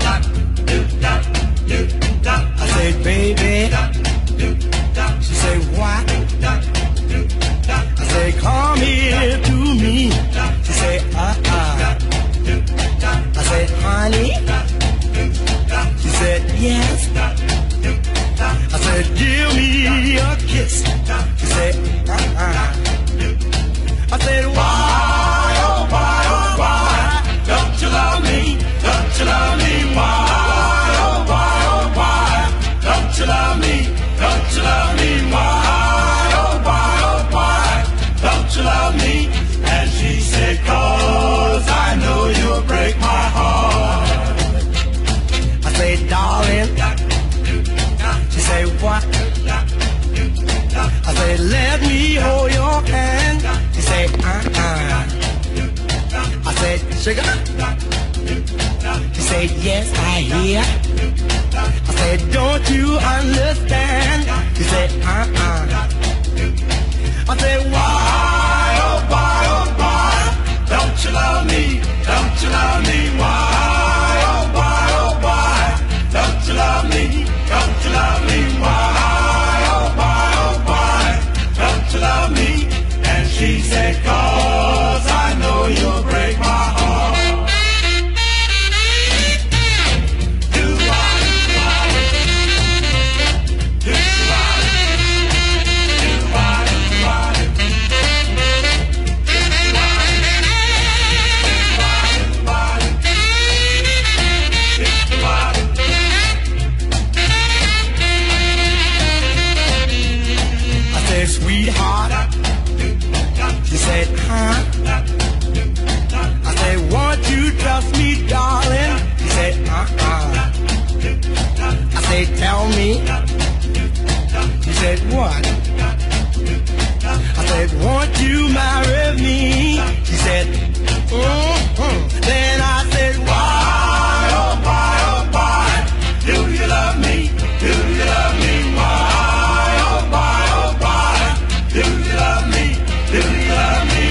I said, baby. She said? I said, come here to me. She said. I said, honey. She said, yes. I said, give me a kiss. She said, Don't you love me? Why, oh, why, oh, why? Don't you love me? And she said, cause I know you'll break my heart. I said, darling. She? I said, let me hold your hand. She said, uh-uh. I said, sugar? She said, yes, I hear. I said, don't you understand? She me? He said, what? I said, won't you marry me? He said, mm-hmm. Then I said, why, oh, why, oh, why do you love me? Do you love me? Why, oh, why, oh, why do you love me? Do you love me?